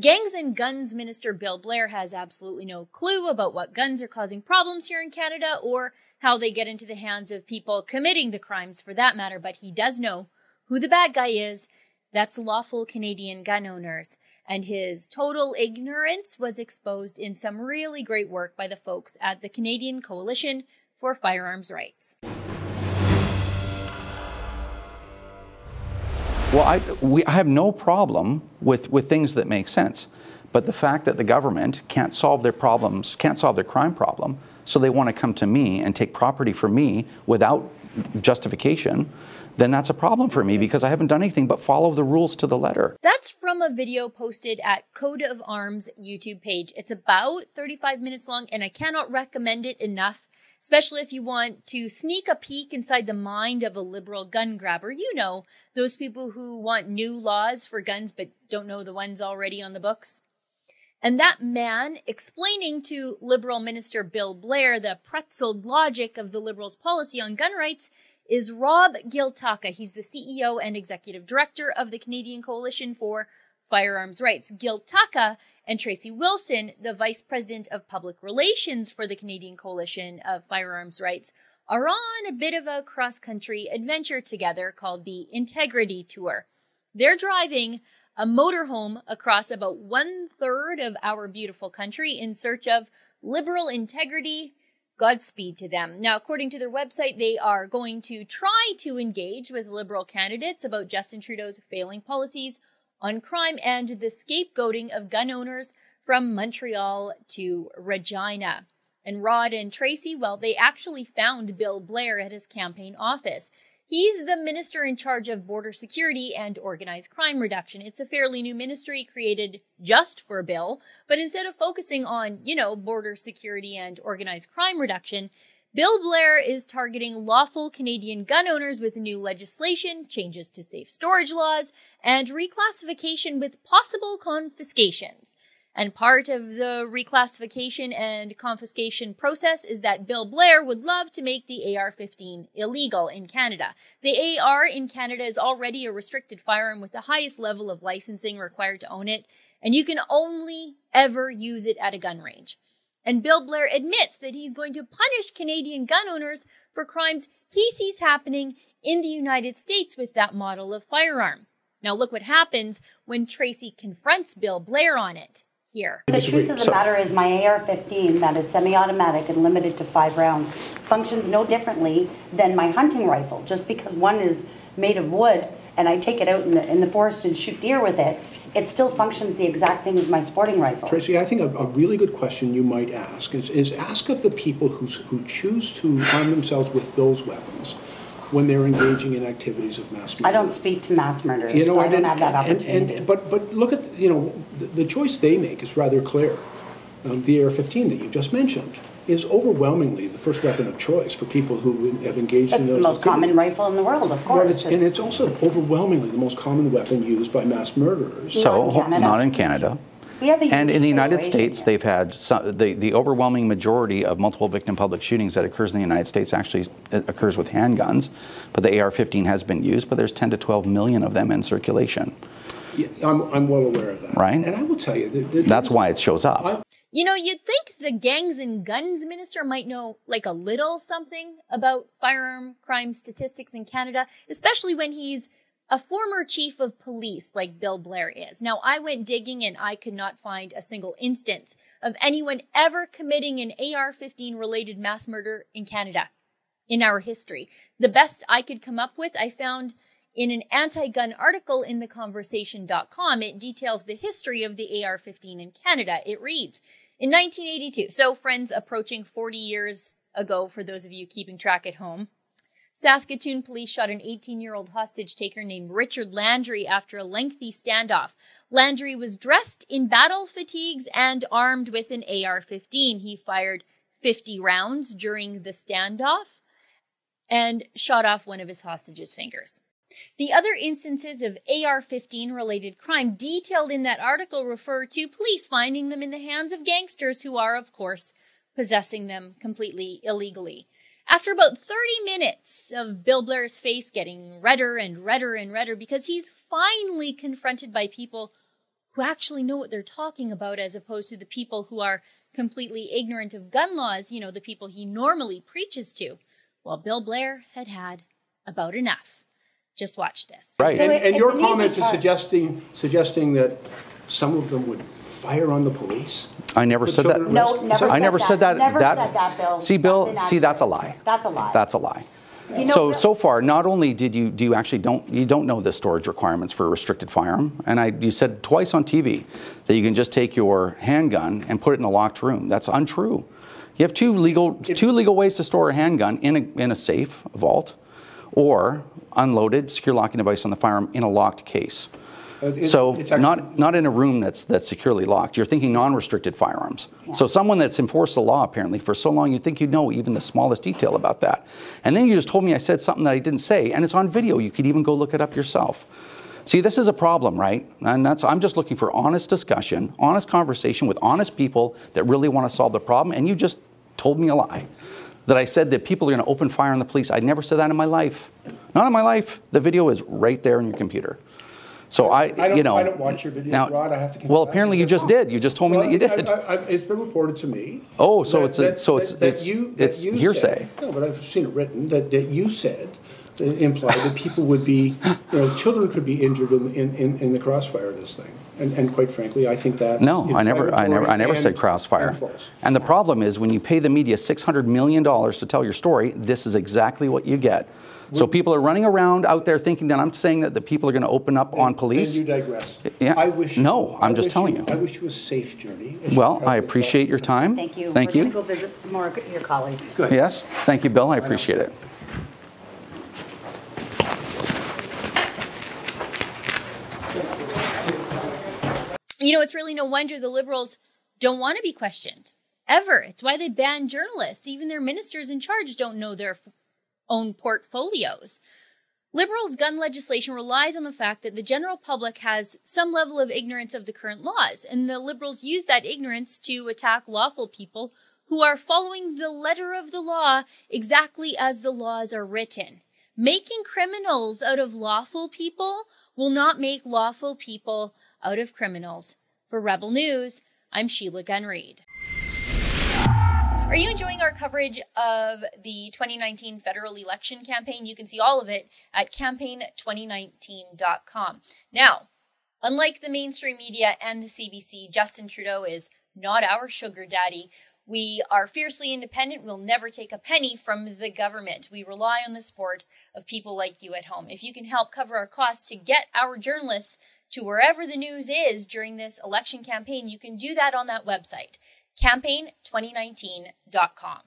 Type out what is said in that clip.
Gangs and Guns Minister Bill Blair has absolutely no clue about what guns are causing problems here in Canada or how they get into the hands of people committing the crimes for that matter, but he does know who the bad guy is. That's lawful Canadian gun owners. And his total ignorance was exposed in some really great work by the folks at the Canadian Coalition for Firearms Rights. Well, I, we, I have no problem with, with things that make sense. But the fact that the government can't solve their problems, can't solve their crime problem, so they want to come to me and take property from me without justification, then that's a problem for me because I haven't done anything but follow the rules to the letter. That's from a video posted at Code of Arms YouTube page. It's about 35 minutes long and I cannot recommend it enough especially if you want to sneak a peek inside the mind of a liberal gun grabber. You know, those people who want new laws for guns but don't know the ones already on the books. And that man explaining to Liberal Minister Bill Blair the pretzeled logic of the Liberals' policy on gun rights is Rod Giltaca. He's the CEO and executive director of the Canadian Coalition for Firearms Rights. Giltaca and Tracey Wilson, the Vice President of Public Relations for the Canadian Coalition of Firearms Rights, are on a bit of a cross country adventure together called the Integrity Tour. They're driving a motorhome across about one third of our beautiful country in search of liberal integrity. Godspeed to them. Now, according to their website, they are going to try to engage with liberal candidates about Justin Trudeau's failing policies on crime and the scapegoating of gun owners from Montreal to Regina. And Rod and Tracey, well, they actually found Bill Blair at his campaign office. He's the minister in charge of border security and organized crime reduction. It's a fairly new ministry created just for Bill, but instead of focusing on, you know, border security and organized crime reduction, Bill Blair is targeting lawful Canadian gun owners with new legislation, changes to safe storage laws, and reclassification with possible confiscations. And part of the reclassification and confiscation process is that Bill Blair would love to make the AR-15 illegal in Canada. The AR in Canada is already a restricted firearm with the highest level of licensing required to own it, and you can only ever use it at a gun range. And Bill Blair admits that he's going to punish Canadian gun owners for crimes he sees happening in the United States with that model of firearm. Now look what happens when Tracey confronts Bill Blair on it here. The truth of the matter is my AR-15 that is semi-automatic and limited to five rounds functions no differently than my hunting rifle. Just because one is made of wood and I take it out in the, in the forest and shoot deer with it, it still functions the exact same as my sporting rifle. Tracey, I think a, a really good question you might ask is, is ask of the people who, who choose to arm themselves with those weapons when they're engaging in activities of mass murder. I don't speak to mass murderers, you know, so I don't have that opportunity. And, and, but, but look at, you know, the, the choice they make is rather clear. Um, the AR-15 that you just mentioned is overwhelmingly the first weapon of choice for people who have engaged That's in those. That's the most activities. common rifle in the world, of course. It's, and it's also overwhelmingly the most common weapon used by mass murderers. So, not in Canada. Not in Canada. And in the United States, they've had some, the, the overwhelming majority of multiple victim public shootings that occurs in the United States actually uh, occurs with handguns, but the AR-15 has been used, but there's 10 to 12 million of them in circulation. Yeah, I'm, I'm well aware of that. Right? And I will tell you, the, the, that's why it shows up. I, you know, you'd think the gangs and guns minister might know like a little something about firearm crime statistics in Canada, especially when he's a former chief of police like Bill Blair is. Now, I went digging and I could not find a single instance of anyone ever committing an AR-15 related mass murder in Canada in our history. The best I could come up with, I found in an anti-gun article in theconversation.com. It details the history of the AR-15 in Canada. It reads, in 1982, so friends approaching 40 years ago for those of you keeping track at home, Saskatoon police shot an 18 year old hostage taker named Richard Landrie after a lengthy standoff. Landry was dressed in battle fatigues and armed with an AR 15. He fired 50 rounds during the standoff and shot off one of his hostage's fingers. The other instances of AR 15 related crime detailed in that article refer to police finding them in the hands of gangsters who are, of course, possessing them completely illegally. After about 30 minutes of Bill Blair's face getting redder and redder and redder because he's finally confronted by people who actually know what they're talking about as opposed to the people who are completely ignorant of gun laws, you know, the people he normally preaches to. Well, Bill Blair had had about enough. Just watch this. Right. So And, it- and your an comments are suggesting, suggesting that some of them would fire on the police? I never said that. No, risk? never I said never that. said that. Never that, said that, Bill. See, Bill. That's see, that's a lie. That's a lie. That's a lie. You know, so so far, not only did you do you actually don't you don't know the storage requirements for a restricted firearm, and I you said twice on TV that you can just take your handgun and put it in a locked room. That's untrue. You have two legal two legal ways to store a handgun in a in a safe a vault, or unloaded secure locking device on the firearm in a locked case. Uh, it- So it's not not in a room that's that's securely locked. You're thinking non-restricted firearms. So someone that's enforced the law apparently for so long, you think you know even the smallest detail about that, and then you just told me I said something that I didn't say, and it's on video. You could even go look it up yourself. See, this is a problem, right? And that's I'm just looking for honest discussion, honest conversation with honest people that really want to solve the problem, and you just told me a lie. That I said that people are going to open fire on the police. I never said that in my life. Not in my life. The video is right there in your computer. So I, I you know, I don't watch your videos, now- Rod. I have to. Well, apparently you just did. You just told me Well, that you did. I, it's been reported to me. Oh, so that- it's a- that- so it's- that- it's- you- it's you hearsay. said- No, but I've seen it written that, that you said implied that people would be, you know, children could be injured in, in, in, in the crossfire of this thing. And, and quite frankly, I think that No, I never, I never, I never said crossfire. and. And the problem is when you pay the media $600 million to tell your story, this is exactly what you get. So people are running around out there thinking that I'm saying that the people are going to open up on police. And you digress. Yeah. I wish. No, I'm I just telling you. I wish you a safe journey. Well, I appreciate your time. Thank you. Thank We're you. gonna go visit some more of your colleagues. Good. Yes, thank you, Bill. I appreciate it. You know, it's really no wonder the liberals don't want to be questioned. Ever. It's why they ban journalists. Even their ministers in charge don't know their own portfolios. Liberals' gun legislation relies on the fact that the general public has some level of ignorance of the current laws, and the liberals use that ignorance to attack lawful people who are following the letter of the law exactly as the laws are written. Making criminals out of lawful people will not make lawful people out of criminals. For Rebel News, I'm Sheila Gunn Reid. Are you enjoying our coverage of the 2019 federal election campaign? You can see all of it at campaign2019.com. Now, unlike the mainstream media and the CBC, Justin Trudeau is not our sugar daddy. We are fiercely independent. We'll never take a penny from the government. We rely on the support of people like you at home. If you can help cover our costs to get our journalists to wherever the news is during this election campaign, you can do that on that website, campaign2019.com.